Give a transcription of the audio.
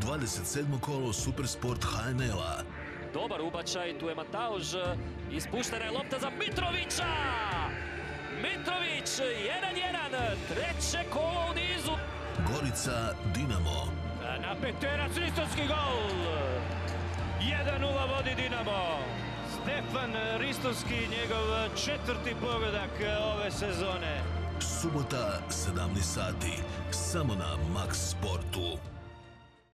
27. kolo Supersport HNL-a. Dobar ubačaj, tu je Matauž, ispuštena je lopta za Mitrovića! Mitrović, 1-1, treće kolo u nizu. Gorica, Dinamo. Na peterac, Ristovski gol! 1-0 vodi Dinamo. Stefan Ristovski, njegov četvrti pogodak ove sezone. Subota, 17 sati, samo na Max Sportu.